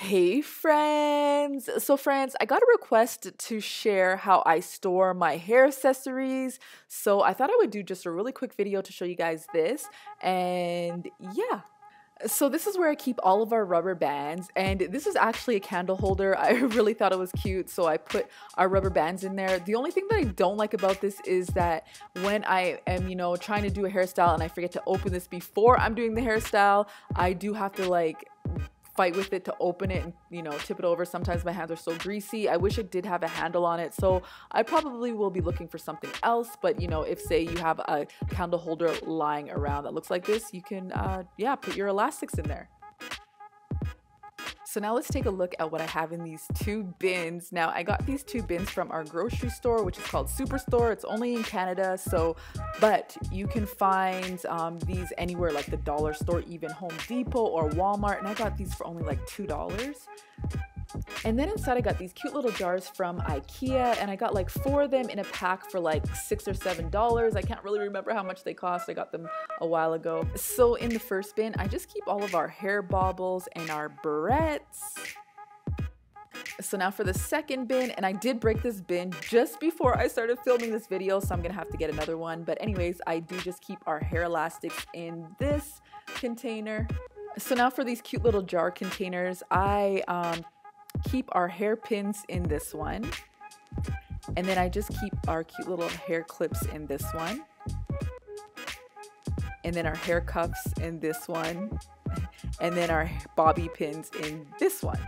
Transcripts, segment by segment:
Hey friends! So friends, I got a request to share how I store my hair accessories. So I thought I would do just a really quick video to show you guys this. And yeah. So this is where I keep all of our rubber bands and this is actually a candle holder. I really thought it was cute so I put our rubber bands in there. The only thing that I don't like about this is that when I am, you know, trying to do a hairstyle and I forget to open this before I'm doing the hairstyle, I do have to like fight with it to open it and you know tip it over. Sometimes my hands are so greasy. I wish it did have a handle on it. So i probably will be looking for something else. But you know if say you have a candle holder lying around that looks like this you can uh, yeah put your elastics in there so now let's take a look at what I have in these two bins. Now I got these two bins from our grocery store, which is called Superstore. It's only in Canada, so but you can find um, these anywhere like the dollar store, even Home Depot or Walmart. And I got these for only like two dollars. And then inside I got these cute little jars from Ikea and I got like four of them in a pack for like six or seven dollars. I can't really remember how much they cost. I got them a while ago. So in the first bin, I just keep all of our hair baubles and our barrettes. So now for the second bin, and I did break this bin just before I started filming this video, so I'm gonna have to get another one. But anyways, I do just keep our hair elastics in this container. So now for these cute little jar containers, I um, keep our hairpins in this one. And then I just keep our cute little hair clips in this one. And then our hair cuffs in this one. And then our bobby pins in this one.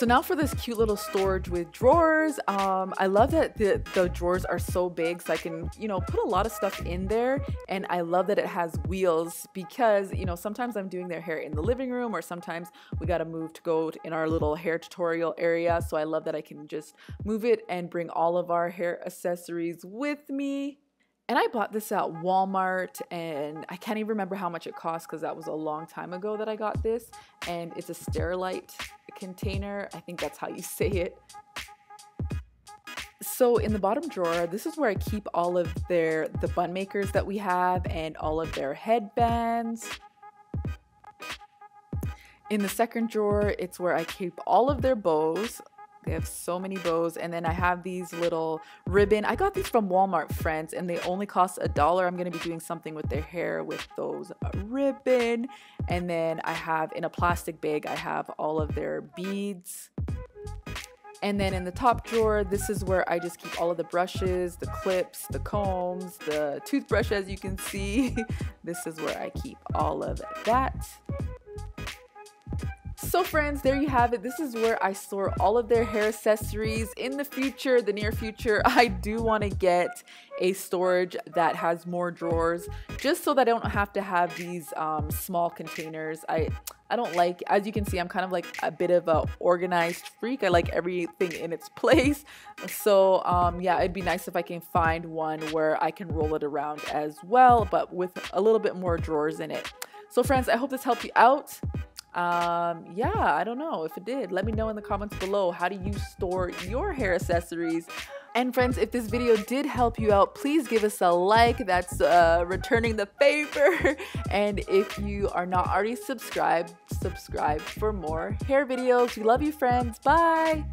So now for this cute little storage with drawers. Um, I love that the, the drawers are so big so I can, you know, put a lot of stuff in there. And I love that it has wheels because, you know, sometimes I'm doing their hair in the living room or sometimes we got to move to go in our little hair tutorial area. So I love that I can just move it and bring all of our hair accessories with me. And I bought this at Walmart and I can't even remember how much it cost because that was a long time ago that I got this. And it's a Sterilite container. I think that's how you say it. So in the bottom drawer, this is where I keep all of their the bun makers that we have and all of their headbands. In the second drawer, it's where I keep all of their bows. They have so many bows. And then I have these little ribbon. I got these from Walmart, friends, and they only cost a dollar. I'm going to be doing something with their hair with those uh, ribbon. And then I have in a plastic bag, I have all of their beads. And then in the top drawer, this is where I just keep all of the brushes, the clips, the combs, the toothbrush, as you can see. this is where I keep all of that. So friends, there you have it. This is where I store all of their hair accessories. In the future, the near future, I do want to get a storage that has more drawers just so that I don't have to have these um, small containers. I I don't like, as you can see, I'm kind of like a bit of a organized freak. I like everything in its place. So um, yeah, it'd be nice if I can find one where I can roll it around as well, but with a little bit more drawers in it. So friends, I hope this helped you out um yeah i don't know if it did let me know in the comments below how do you store your hair accessories? And friends if this video did help you out please give us a like that's uh returning the favor. And if you are not already subscribed subscribe for more hair videos. We love you friends. Bye